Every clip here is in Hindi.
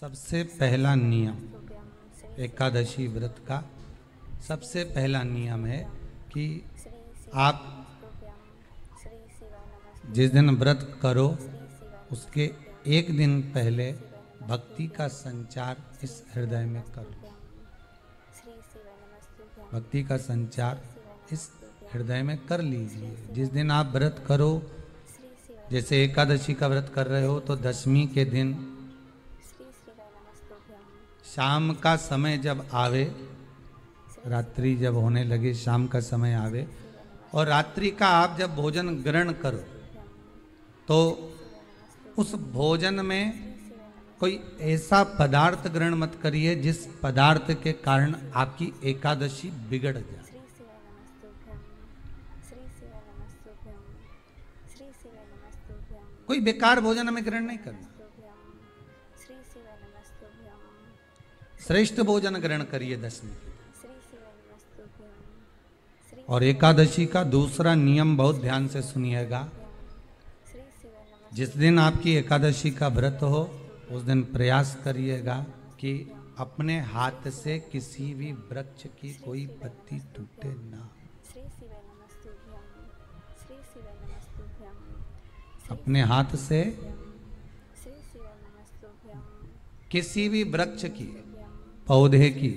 सबसे पहला नियम, एकादशी व्रत का सबसे पहला नियम है कि आप जिस दिन व्रत करो, उसके एक दिन पहले भक्ति का संचार इस हृदय में करो। भक्ति का संचार इस हृदय में कर लीजिए। जिस दिन आप व्रत करो, जैसे एकादशी का व्रत कर रहे हो तो दशमी के दिन शाम का समय जब आवे, रात्रि जब होने लगे, शाम का समय आवे, और रात्रि का आप जब भोजन ग्रहण करो तो उस भोजन में कोई ऐसा पदार्थ ग्रहण मत करिए जिस पदार्थ के कारण आपकी एकादशी बिगड़ जाए। कोई बेकार भोजन हमें ग्रहण नहीं करना। श्रेष्ठ भोजन ग्रहण करिए दशमी और एकादशी का दूसरा नियम बहुत ध्यान से सुनिएगा। जिस दिन आपकी एकादशी का व्रत हो उस दिन प्रयास करिएगा कि अपने हाथ से किसी भी वृक्ष की कोई पत्ती टूटे ना। अपने हाथ से किसी भी वृक्ष की पौधे की।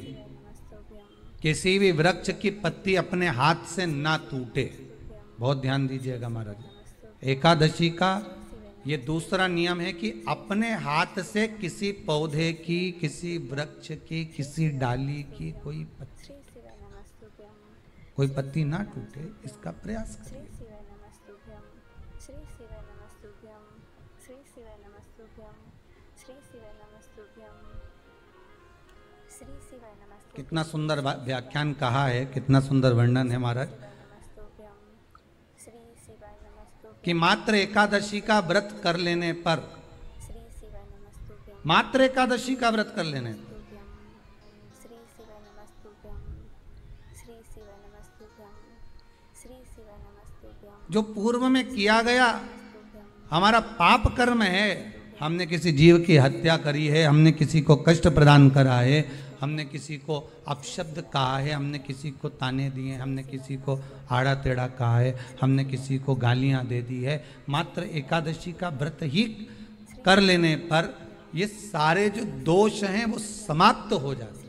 किसी भी वृक्ष की पत्ती अपने हाथ से ना टूटे। बहुत ध्यान दीजिएगा महाराज। एकादशी का ये दूसरा नियम है कि अपने हाथ से किसी पौधे की किसी वृक्ष की किसी डाली की कोई पत्ती। कोई पत्ती ना टूटे इसका प्रयास करिए। कितना सुंदर व्याख्यान कहा है कितना सुंदर वर्णन है महाराज। कि मात्र एकादशी का व्रत कर लेने पर। मात्र एकादशी का व्रत कर लेने। पर जो पूर्व में किया गया हमारा पाप कर्म है हमने किसी जीव की हत्या करी है हमने किसी को कष्ट प्रदान करा है हमने किसी को अपशब्द कहा है, हमने किसी को ताने दिए हमने किसी को आड़ा टेढ़ा कहा है, हमने किसी को गालियाँ दे दी है। मात्र एकादशी का व्रत ही कर लेने पर ये सारे जो दोष हैं वो समाप्त हो जाते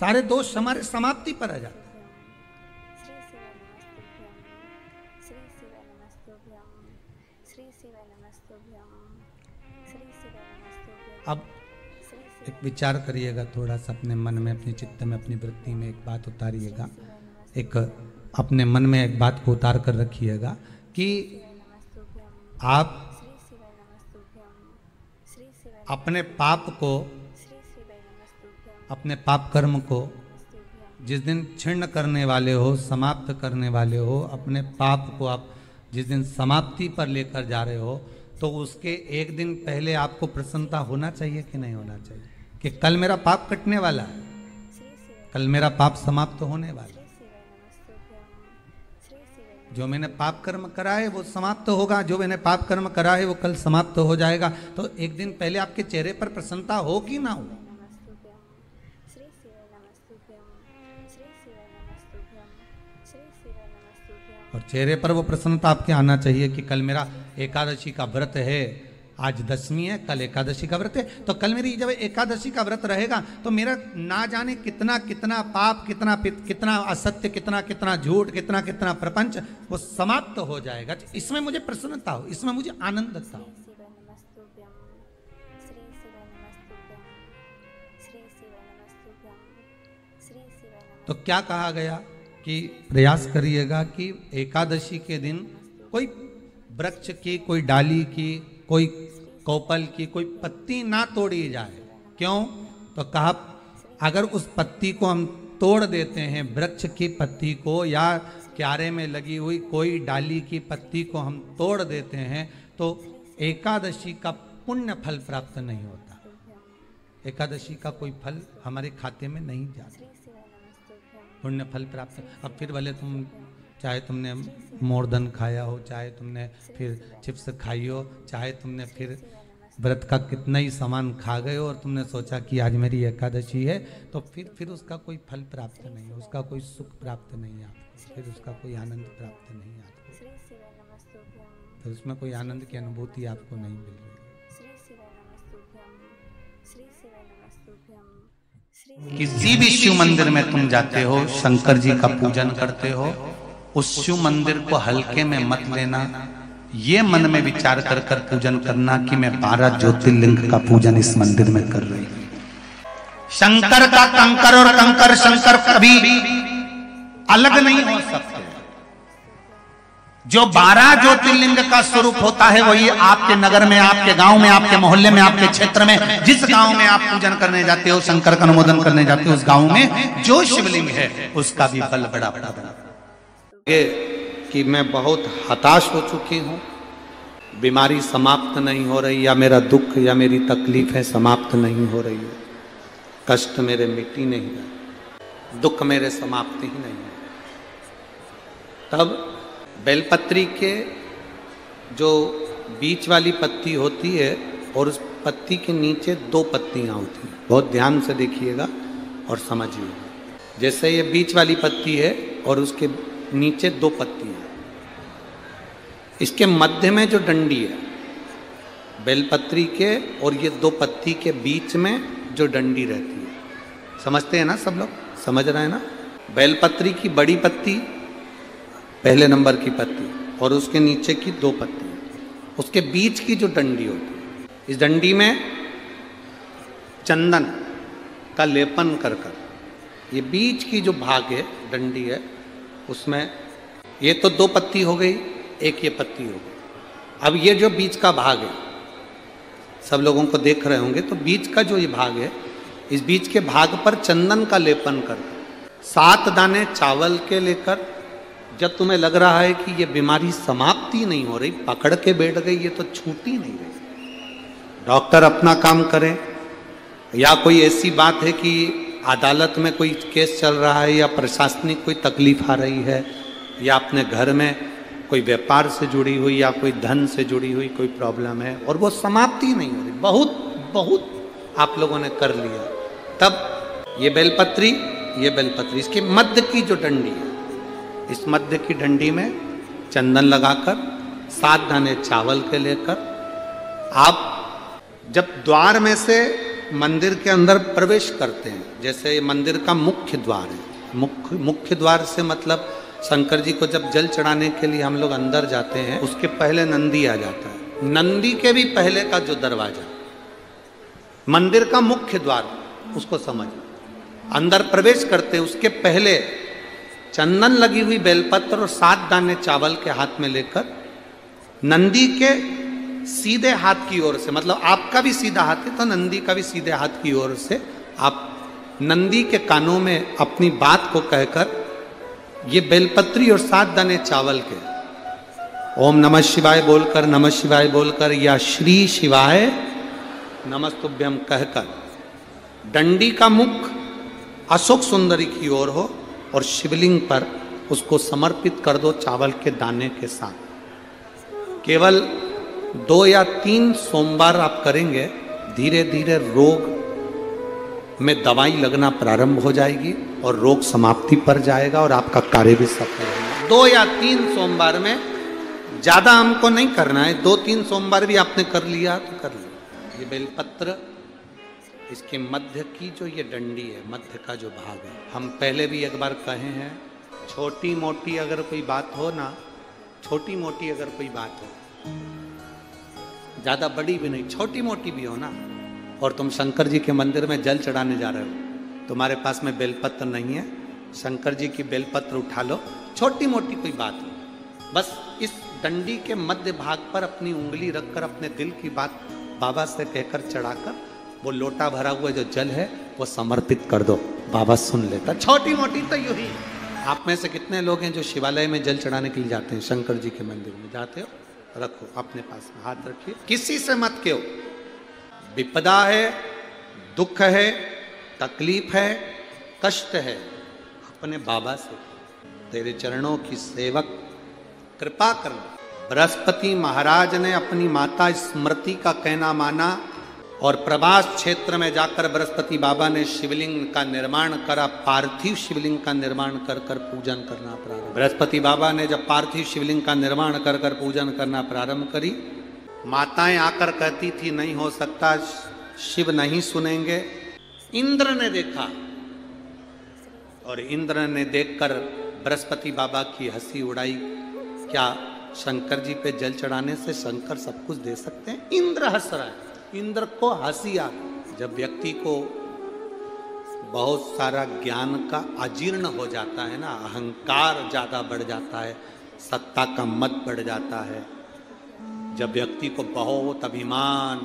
सारे दोष हमारे समाप्ति पर आ जाते अब एक विचार करिएगा, थोड़ा सा अपने मन में, अपने चित्त में, अपनी वृत्ति में एक बात उतारिएगा। एक अपने मन में एक बात को उतार कर रखिएगा कि आप अपने पाप को, अपने पाप कर्म को जिस दिन छिन्न करने वाले हो, समाप्त करने वाले हो, अपने पाप को आप जिस दिन समाप्ति पर लेकर जा रहे हो तो उसके एक दिन पहले आपको प्रसन्नता होना चाहिए कि नहीं होना चाहिए? कि कल मेरा पाप कटने वाला है? कल मेरा पाप समाप्त तो होने वाला जो मैंने पाप कर्म करा है, वो समाप्त तो होगा। जो मैंने पाप कर्म करा है, वो कल समाप्त तो हो जाएगा। तो एक दिन पहले आपके चेहरे पर प्रसन्नता हो कि ना हो? और चेहरे पर वो प्रसन्नता आपके आना चाहिए कि कल मेरा एकादशी का व्रत है। आज दसवीं है, कल एकादशी का व्रत है। तो कल मेरी जब एकादशी का व्रत रहेगा तो मेरा ना जाने कितना कितना पाप, कितना कितना असत्य, कितना कितना झूठ, कितना कितना प्रपंच, वो समाप्त तो हो जाएगा। इसमें मुझे प्रसन्नता हो, इसमें मुझे आनंदता हो तो क्या कहा गया कि प्रयास करिएगा कि एकादशी के दिन कोई वृक्ष की, कोई डाली की, कोई कोपल की, कोई पत्ती ना तोड़ी जाए। क्यों? तो कहा, अगर उस पत्ती को हम तोड़ देते हैं, वृक्ष की पत्ती को, या क्यारे में लगी हुई कोई डाली की पत्ती को हम तोड़ देते हैं तो एकादशी का पुण्य फल प्राप्त नहीं होता। एकादशी का कोई फल हमारे खाते में नहीं जाता। पुण्य फल प्राप्त अब फिर भले तुम चाहे तुमने मोरधन खाया हो चाहे तुमने फिर चिप्स खाई हो चाहे तुमने फिर व्रत का कितना ही सामान खा गए हो और तुमने सोचा कि आज मेरी एकादशी है तो फिर फिर उसका कोई फल प्राप्त नहीं है उसका कोई सुख प्राप्त नहीं है आपको फिर उसका कोई आनंद प्राप्त नहीं है आपको। तो उसमें कोई आनंद की अनुभूति आपको नहीं मिल। रही किसी भी शिव मंदिर में तुम जाते हो, शंकर जी का पूजन करते हो, उस शिव मंदिर को हल्के में मत लेना। ये मन में विचार कर कर पूजन करना कि मैं बारह ज्योतिर्लिंग का पूजन इस मंदिर में कर रही हूँ। शंकर का कंकर और कंकर शंकर कभी अलग नहीं हो सकते। जो बारह ज्योतिर्लिंग का स्वरूप होता है, वही आपके नगर में, आपके गाँव में, आपके मोहल्ले में, आपके क्षेत्र में, जिस गाँव में आप पूजन करने जाते हो, शंकर का अनुमोदन करने जाते हो, उस गाँव में जो शिवलिंग है, उसका भी बल बड़ा बड़ा ये कि मैं बहुत हताश हो चुकी हूँ। बीमारी समाप्त नहीं हो रही, या मेरा दुख, या मेरी तकलीफ़ है, समाप्त नहीं हो रही है। कष्ट मेरे मिट्टी नहीं दुख मेरे समाप्त ही नहीं तब बेलपत्री के जो बीच वाली पत्ती होती है और उस पत्ती के नीचे दो पत्तियाँ होती हैं। बहुत ध्यान से देखिएगा और समझिएगा जैसे ये बीच वाली पत्ती है और उसके नीचे दो पत्ती है। इसके मध्य में जो डंडी है, बेलपत्री के और ये दो पत्ती के बीच में जो डंडी रहती है। समझते हैं ना सब लोग? समझ रहे हैं ना? बेलपत्री की बड़ी पत्ती पहले नंबर की पत्ती और उसके नीचे की दो पत्ती। उसके बीच की जो डंडी होती है, इस डंडी में चंदन का लेपन कर कर, ये बीच की जो भाग है, डंडी है, उसमें ये तो दो पत्ती हो गई, एक ये पत्ती हो गई। अब ये जो बीच का भाग है, सब लोगों को देख रहे होंगे तो बीच का जो ये भाग है, इस बीच के भाग पर चंदन का लेपन कर, सात दाने चावल के लेकर जब तुम्हें लग रहा है कि ये बीमारी समाप्ति नहीं हो रही, पकड़ के बैठ गई, ये तो छूटी नहीं रही। डॉक्टर अपना काम करें। या कोई ऐसी बात है कि अदालत में कोई केस चल रहा है या प्रशासनिक कोई तकलीफ़ आ रही है, या अपने घर में कोई व्यापार से जुड़ी हुई या कोई धन से जुड़ी हुई कोई प्रॉब्लम है और वो समाप्ति नहीं हो रही। बहुत बहुत आप लोगों ने कर लिया। तब ये बेलपत्री ये बेलपत्री, इसके मध्य की जो डंडी है इस मध्य की डंडी में चंदन लगाकर, सात दाने चावल के लेकर, आप जब द्वार में से मंदिर के अंदर प्रवेश करते हैं, जैसे ये मंदिर का मुख्य द्वार है। मुख्य मुख्य द्वार से मतलब शंकर जी को जब जल चढ़ाने के लिए हम लोग अंदर जाते हैं, उसके पहले नंदी आ जाता है। नंदी के भी पहले का जो दरवाज़ा, मंदिर का मुख्य द्वार, उसको समझ। अंदर प्रवेश करते उसके पहले चंदन लगी हुई बेलपत्र और सात दाने चावल के हाथ में लेकर नंदी के सीधे हाथ की ओर से मतलब आपका भी सीधा हाथ है तो नंदी का भी सीधे हाथ की ओर से आप नंदी के कानों में अपनी बात को कहकर ये बेलपत्री और सात दाने चावल के, ओम नमः शिवाय बोलकर, नमः शिवाय बोलकर या श्री शिवाय नमस्तुभ्यम कहकर, डंडी का मुख अशोक सुंदरी की ओर हो और शिवलिंग पर उसको समर्पित कर दो चावल के दाने के साथ। केवल दो या तीन सोमवार आप करेंगे धीरे धीरे रोग में दवाई लगना प्रारंभ हो जाएगी और रोग समाप्ति पर जाएगा और आपका कार्य भी सफल होगा। दो या तीन सोमवार में ज़्यादा हमको नहीं करना है, दो तीन सोमवार भी आपने कर लिया तो कर लिया ये बेलपत्र इसके मध्य की जो ये डंडी है, मध्य का जो भाग है, हम पहले भी एक बार कहे हैं, छोटी मोटी अगर कोई बात हो ना, छोटी मोटी अगर कोई बात हो, ज़्यादा बड़ी भी नहीं, छोटी मोटी भी हो ना, और तुम शंकर जी के मंदिर में जल चढ़ाने जा रहे हो, तुम्हारे पास में बेलपत्र नहीं है, शंकर जी की बेलपत्र उठा लो, छोटी मोटी कोई बात हो, बस इस डंडी के मध्य भाग पर अपनी उंगली रखकर, अपने दिल की बात बाबा से कहकर चढ़ाकर वो लोटा भरा हुआ जो जल है, वो समर्पित कर दो। बाबा सुन लेता, छोटी मोटी तो यू ही। आप में से कितने लोग हैं जो शिवालय में जल चढ़ाने के लिए जाते हैं? शंकर जी के मंदिर में जाते हो? रखो, अपने पास में हाथ रखिए। किसी से मत क्यों विपदा है, दुख है, तकलीफ़ है, कष्ट है, अपने बाबा से। तेरे चरणों की सेवक, कृपा करना। बृहस्पति महाराज ने अपनी माता स्मृति का कहना माना और प्रवास क्षेत्र में जाकर बृहस्पति बाबा ने शिवलिंग का निर्माण करा, पार्थिव शिवलिंग का निर्माण कर कर पूजन करना प्रारंभ। बृहस्पति बाबा ने जब पार्थिव शिवलिंग का निर्माण कर कर पूजन करना प्रारंभ करी, माताएँ आकर कहती थी, नहीं हो सकता, शिव नहीं सुनेंगे। इंद्र ने देखा, और इंद्र ने देखकर बृहस्पति बाबा की हँसी उड़ाई, क्या शंकर जी पे जल चढ़ाने से शंकर सब कुछ दे सकते हैं? इंद्र हंस रहा है। इंद्र को हँसी आ जब व्यक्ति को बहुत सारा ज्ञान का अजीर्ण हो जाता है ना अहंकार ज़्यादा बढ़ जाता है सत्ता का मत बढ़ जाता है। जब व्यक्ति को बहुत अभिमान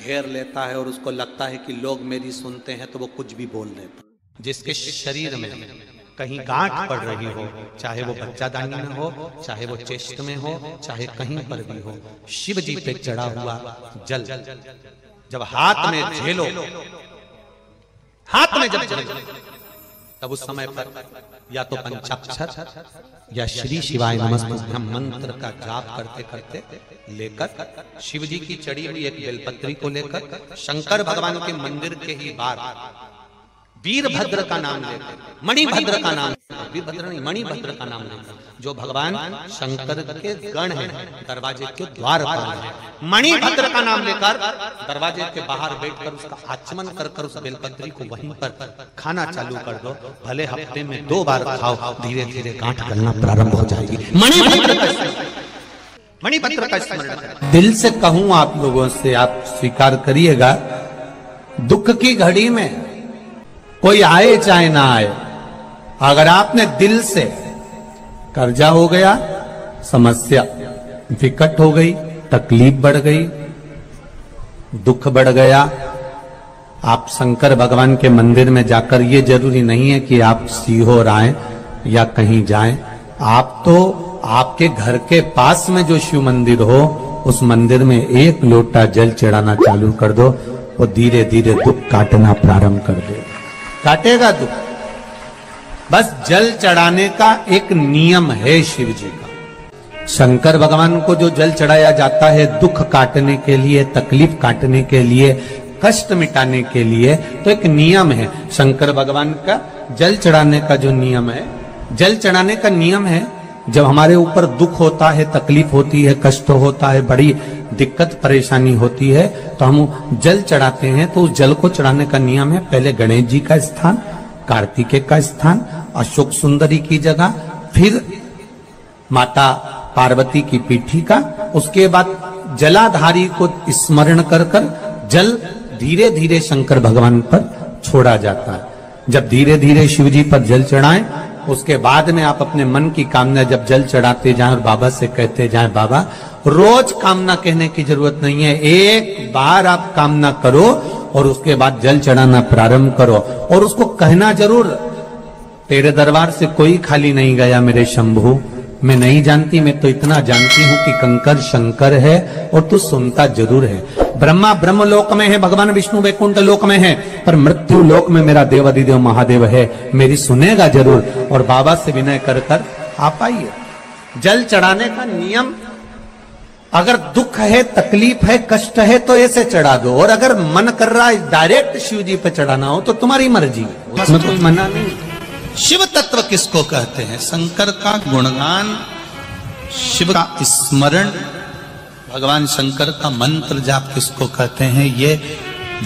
घेर लेता है और उसको लगता है कि लोग मेरी सुनते हैं तो वो कुछ भी बोल देता जिसके शरीर में कहीं गांठ पड़ रही हो चाहे वो बच्चा दानी में हो चाहे वो चेस्ट में हो चाहे कहीं पर भी हो शिव जी पे चढ़ा हुआ जल जब हाथ में झेलो हाथ में जब झेलो तब उस समय पर या तो पंचाक्षर या श्री शिवाय नमस्तुभ्यम मंत्र का जाप करते करते लेकर शिव जी की चढ़ी हुई एक बेलपत्री को लेकर शंकर भगवान के मंदिर के ही बाहर वीरभद्र का नाम लेकर मणिभद्र का नाम वीरभद्र नहीं, मणिभद्र का नाम लेकर जो भगवान शंकर के गण है, दरवाजे के द्वार पर मणिभद्र का नाम लेकर दरवाजे के बाहर बैठकर उसका आचमन कर कर उस बेलपत्री को वहीं पर खाना चालू कर दो। भले हफ़्ते में दो बार खाओ धीरे धीरे गांठ गलना प्रारंभ हो जाएगी। मणिभद्र मणिभद्र का स्मरण दिल से कहूँ आप लोगों से, आप स्वीकार करिएगा, दुख की घड़ी में कोई आए चाहे ना आए। अगर आपने दिल से कर्जा हो गया, समस्या विकट हो गई, तकलीफ़ बढ़ गई, दुख बढ़ गया, आप शंकर भगवान के मंदिर में जाकर ये ज़रूरी नहीं है कि आप सीहोर आए या कहीं जाएँ। आप तो आपके घर के पास में जो शिव मंदिर हो, उस मंदिर में एक लोटा जल चढ़ाना चालू कर दो और धीरे धीरे दुख काटना प्रारंभ कर दे। काटेगा दुख। बस जल चढ़ाने का एक नियम है शिव जी का। शंकर भगवान को जो जल चढ़ाया जाता है दुख काटने के लिए, तकलीफ़ काटने के लिए, कष्ट मिटाने के लिए तो एक नियम है। शंकर भगवान का जल चढ़ाने का जो नियम है, जल चढ़ाने का नियम है, जब हमारे ऊपर दुख होता है, तकलीफ़ होती है, कष्ट होता है, बड़ी दिक्कत, परेशानी होती है तो हम जल चढ़ाते हैं तो उस जल को चढ़ाने का नियम है, पहले गणेश जी का स्थान कार्तिकेय का स्थान, अशोक सुंदरी की जगह, फिर माता पार्वती की पीठी का, उसके बाद जलाधारी को स्मरण कर कर जल धीरे धीरे शंकर भगवान पर छोड़ा जाता है। जब धीरे धीरे शिव जी पर जल चढ़ाएँ उसके बाद में आप अपने मन की कामना जब जल चढ़ाते जाएँ और बाबा से कहते जाएँ, बाबा, रोज कामना कहने की ज़रूरत नहीं है। एक बार आप कामना करो और उसके बाद जल चढ़ाना प्रारंभ करो। और उसको कहना ज़रूर, तेरे दरबार से कोई खाली नहीं गया मेरे शंभू। मैं नहीं जानती, मैं तो इतना जानती हूँ कि कंकर शंकर है और तू सुनता ज़रूर है। ब्रह्मा ब्रह्म लोक में है भगवान विष्णु वैकुंठ लोक में है पर मृत्यु लोक में मेरा देव अधिदेव महादेव है मेरी सुनेगा ज़रूर। और बाबा से विनय कर कर आप आइए। जल चढ़ाने का नियम अगर दुख है तकलीफ़ है कष्ट है तो ऐसे चढ़ा दो। और अगर मन कर रहा है डायरेक्ट शिव जी पे चढ़ाना हो तो तुम्हारी मर्ज़ी उसमें कोई मना नहीं। शिव तत्व किसको कहते हैं? शंकर का गुणगान शिव का स्मरण भगवान शंकर का मंत्र जाप किसको कहते हैं, ये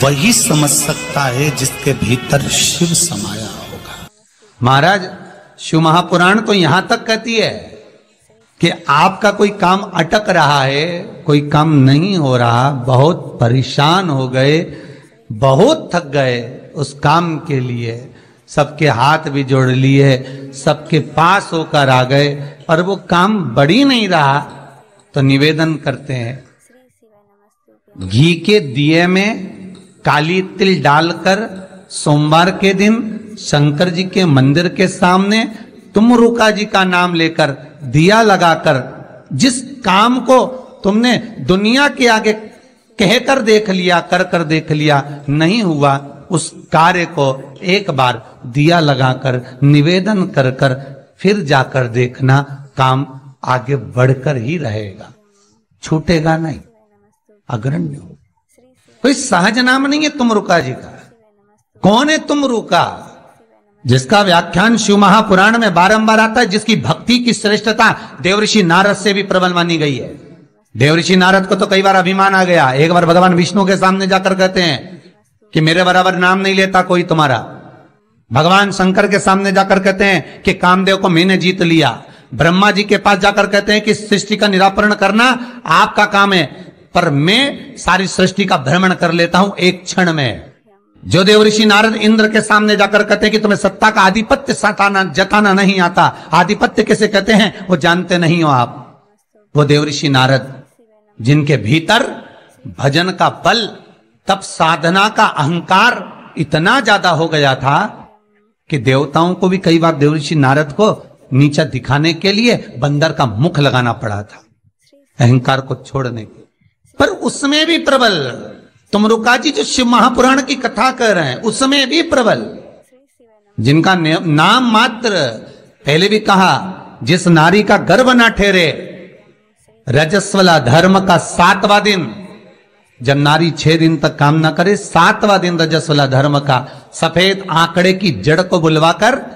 वही समझ सकता है जिसके भीतर शिव समाया होगा। महाराज, शिव महापुराण तो यहाँ तक कहती है कि आपका कोई काम अटक रहा है, कोई काम नहीं हो रहा, बहुत परेशान हो गए, बहुत थक गए उस काम के लिए। सबके हाथ भी जोड़ लिए, सबके पास होकर आ गए, पर वो काम बढ़ी नहीं रहा। तो निवेदन करते हैं। घी के दिए में काली तिल डालकर सोमवार के दिन शंकर जी के मंदिर के सामने तुम रुका जी का नाम लेकर दिया लगाकर जिस काम को तुमने दुनिया के आगे कहकर देख लिया, कर कर देख लिया, नहीं हुआ, उस कार्य को एक बार दिया लगाकर, निवेदन कर कर फिर जाकर देखना काम आगे बढ़कर ही रहेगा। छूटेगा नहीं। अग्रण्य हो। कोई सहज नाम नहीं है तुम रुका जी का। कौन है तुम रुका? जिसका व्याख्यान शिव महापुराण में बारंबार आता है, जिसकी भक्ति की श्रेष्ठता देवऋषि नारद से भी प्रबल मानी गई है। देवऋषि नारद को तो कई बार अभिमान आ गया। एक बार भगवान विष्णु के सामने जाकर कहते हैं कि मेरे बराबर नाम नहीं लेता कोई तुम्हारा। भगवान शंकर के सामने जाकर कहते हैं कि कामदेव को मैंने जीत लिया। ब्रह्मा जी के पास जाकर कहते हैं कि सृष्टि का निराकरण करना आपका काम है, पर मैं सारी सृष्टि का भ्रमण कर लेता हूँ एक क्षण में। जो देवऋषि नारद इंद्र के सामने जाकर कहते हैं कि तुम्हें सत्ता का आधिपत्य सताना जताना नहीं आता। आधिपत्य कैसे कहते हैं? वो जानते नहीं हो आप। वो देवऋषि नारद, जिनके भीतर भजन का बल तब साधना का अहंकार इतना ज़्यादा हो गया था कि देवताओं को भी कई बार देवऋषि नारद को नीचा दिखाने के लिए बंदर का मुख लगाना पड़ा था। अहंकार को छोड़ने के पर उसमें भी प्रबल। तुम रुका जी, जो शिव महापुराण की कथा कर रहे हैं उसमें भी प्रबल। जिनका नाम मात्र पहले भी कहा, जिस नारी का गर्भ ना ठहरे, रजस्वला धर्म का सातवा दिन, जब नारी छह दिन तक काम ना करे, सातवा दिन रजस्वला धर्म का सफ़ेद आंकड़े की जड़ को बुलवाकर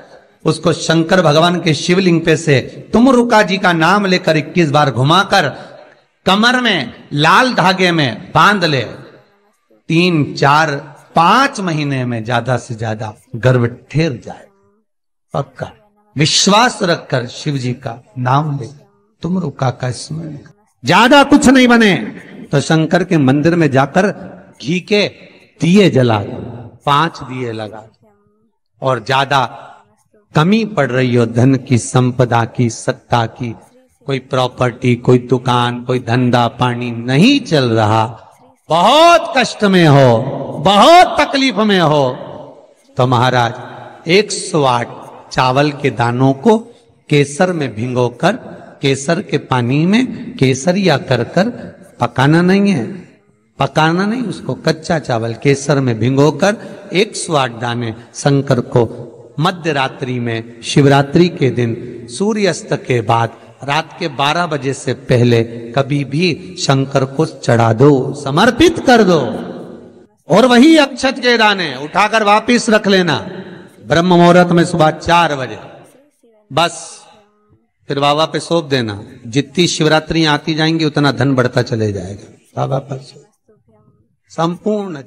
उसको शंकर भगवान के शिवलिंग पे से तुम रुका जी का नाम लेकर इक्कीस बार घुमाकर कमर में, लाल धागे में बाँध ले। तीन, चार, पाँच महीने में ज़्यादा से ज़्यादा गर्भ ठेर जाए। पक्का। विश्वास रखकर शिव जी का नाम ले। तुम रुका का स्मरण ज़्यादा कुछ नहीं बने। तो शंकर के मंदिर में जाकर घी के दिए जला। पाँच दिए लगा। और ज़्यादा कमी पड़ रही हो धन की, संपदा की, सत्ता की। कोई प्रॉपर्टी, कोई दुकान, कोई धंधा पानी नहीं चल रहा। बहुत कष्ट में हो, बहुत तकलीफ़ में हो। तो महाराज, एक सौ आठ चावल के दानों को केसर में भिंगो कर, केसर के पानी में केसरिया कर कर पकाना नहीं है। पकाना नहीं, उसको कच्चा चावल केसर में भिंगो कर एक सौ आठ दाने शंकर को मध्य रात्रि में शिवरात्रि के दिन सूर्यास्त के बाद रात के 12 बजे से पहले कभी भी शंकर को चढ़ा दो, समर्पित कर दो। और वही अक्षत के दाने उठाकर वापिस रख लेना। ब्रह्म मुहूर्त में सुबह चार बजे। बस। फिर बाबा पे सौंप देना। जितनी शिवरात्रि आती जाएँगी, उतना धन बढ़ता चले जाएगा। बाबा पर संपूर्ण।